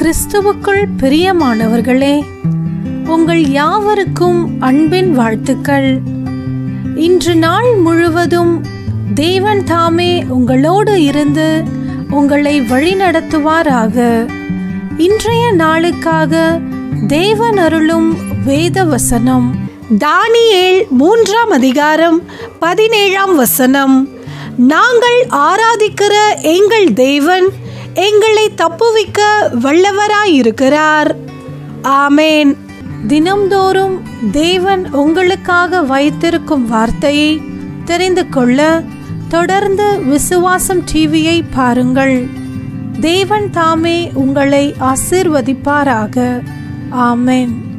கிறிஸ்துவுக்குள் பிரியமானவர்களே உங்கள் யாவருக்கும் அன்பின் வாழ்த்துக்கள். இன்று நாள் முழுவதும் தேவன் தாமே உங்களோடு இருந்து உங்களை வழிநடத்துவாராக. இன்றைய நாளுக்காக தேவன் அருளும் வேத வசனம் தானியேல் மூன்றாம் அதிகாரம் பதினேழாம் வசனம். நாங்கள் ஆராதிக்கிற எங்கள் தேவன் எங்களை தப்புவிக்க வல்லவராயிருக்கிறார் ஆமேன். தினம்தோறும் தேவன் உங்களுக்காக வைத்திருக்கும் வார்த்தையை தெரிந்து கொள்ள தொடர்ந்து விசுவாசம் டிவியை பாருங்கள். தேவன் தாமே உங்களை ஆசிர்வதிப்பாராக. ஆமேன்.